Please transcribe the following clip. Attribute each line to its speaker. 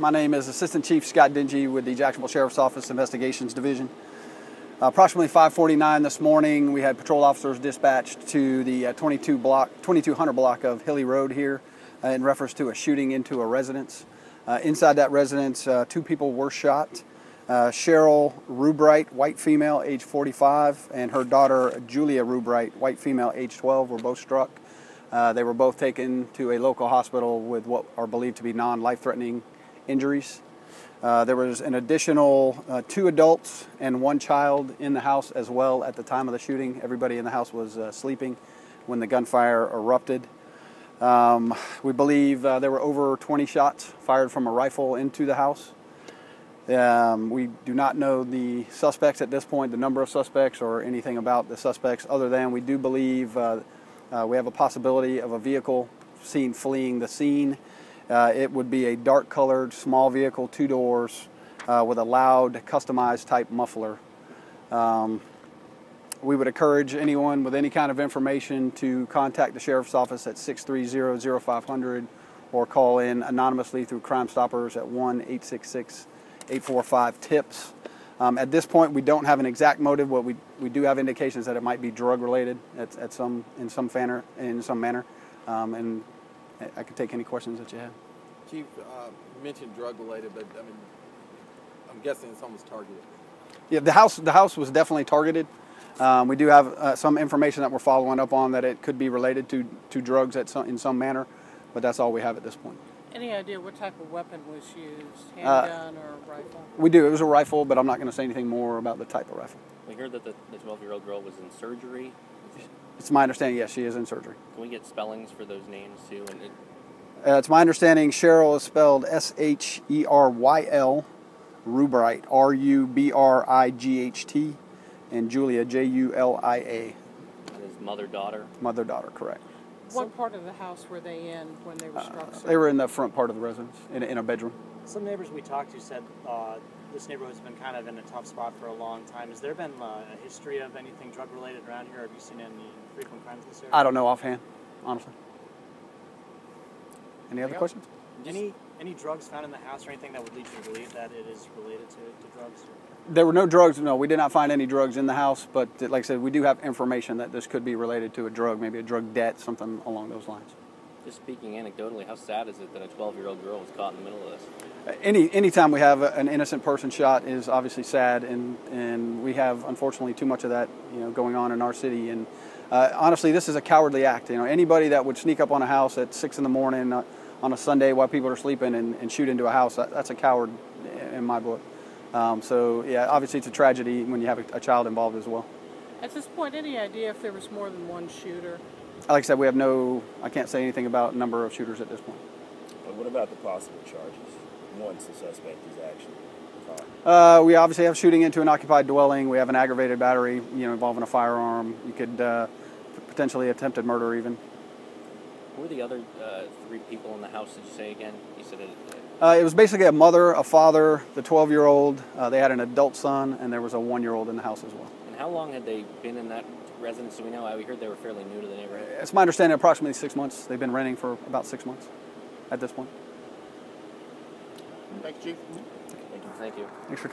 Speaker 1: My name is Assistant Chief Scott Dingee with the Jacksonville Sheriff's Office Investigations Division. approximately 5:49 this morning, we had patrol officers dispatched to the uh, 22 block, 2200 block of Hilly Road here, uh, in reference to a shooting into a residence. Uh, inside that residence, uh, two people were shot. Uh, Cheryl Rubright, white female, age 45, and her daughter Julia Rubright, white female, age 12, were both struck. Uh, they were both taken to a local hospital with what are believed to be non-life-threatening injuries. Uh, there was an additional uh, two adults and one child in the house as well at the time of the shooting. Everybody in the house was uh, sleeping when the gunfire erupted. Um, we believe uh, there were over 20 shots fired from a rifle into the house. Um, we do not know the suspects at this point, the number of suspects, or anything about the suspects, other than we do believe uh, uh, we have a possibility of a vehicle seen fleeing the scene uh, it would be a dark colored small vehicle, two doors, uh, with a loud customized type muffler. Um, we would encourage anyone with any kind of information to contact the Sheriff's Office at 630 0500 or call in anonymously through Crime Stoppers at 1 866 845 TIPS. Um, at this point, we don't have an exact motive, but we, we do have indications that it might be drug related at, at some, in some manner. In some manner. Um, and I can take any questions that you have.
Speaker 2: Chief, uh, mentioned drug related, but I mean, I'm guessing it's almost targeted.
Speaker 1: Yeah, the house the house was definitely targeted. Um, we do have uh, some information that we're following up on that it could be related to, to drugs at some, in some manner, but that's all we have at this point.
Speaker 3: Any idea what type of weapon was used, uh, handgun uh, or rifle?
Speaker 1: We do. It was a rifle, but I'm not going to say anything more about the type of rifle.
Speaker 4: We heard that the 12 year old girl was in surgery.
Speaker 1: It's my understanding, yes, she is in surgery.
Speaker 4: Can we get spellings for those names too? And it...
Speaker 1: uh, it's my understanding Cheryl is spelled S H E R Y L, Rubright, R U B R I G H T, and Julia, J U L I A.
Speaker 4: And his mother daughter?
Speaker 1: Mother daughter, correct.
Speaker 3: What part of the house were they in when they were struck? Uh,
Speaker 1: they were in the front part of the residence, in a, in a bedroom.
Speaker 5: Some neighbors we talked to said uh, this neighborhood's been kind of in a tough spot for a long time. Has there been uh, a history of anything drug related around here? Have you seen any frequent crimes in this area?
Speaker 1: I don't know offhand, honestly. Any other questions?
Speaker 5: Any any drugs found in the house or anything that would lead you to believe that it is related to, to drugs?
Speaker 1: There were no drugs. No, we did not find any drugs in the house. But like I said, we do have information that this could be related to a drug, maybe a drug debt, something along those lines.
Speaker 4: Just speaking anecdotally, how sad is it that a 12-year-old girl was caught in the middle of this?
Speaker 1: Any anytime we have an innocent person shot is obviously sad, and and we have unfortunately too much of that you know going on in our city. And uh, honestly, this is a cowardly act. You know, anybody that would sneak up on a house at six in the morning. Uh, on a Sunday while people are sleeping and, and shoot into a house, that, that's a coward in my book. Um, so, yeah, obviously it's a tragedy when you have a, a, child involved as well.
Speaker 3: At this point, any idea if there was more than one shooter?
Speaker 1: Like I said, we have no, I can't say anything about number of shooters at this point.
Speaker 6: But what about the possible charges once the suspect is actually
Speaker 1: uh, we obviously have shooting into an occupied dwelling. We have an aggravated battery, you know, involving a firearm. You could uh, potentially attempted murder even.
Speaker 4: Who were the other uh, three people in the house? Did you say again? You said it.
Speaker 1: Uh, it was basically a mother, a father, the 12-year-old. Uh, they had an adult son, and there was a one-year-old in the house as well.
Speaker 4: And how long had they been in that residence? Do we know? We heard they were fairly new to the neighborhood.
Speaker 1: It's my understanding, approximately six months. They've been renting for about six months at this point.
Speaker 2: Thank you, Chief.
Speaker 4: Thank you. Thank you.
Speaker 1: Thanks for coming.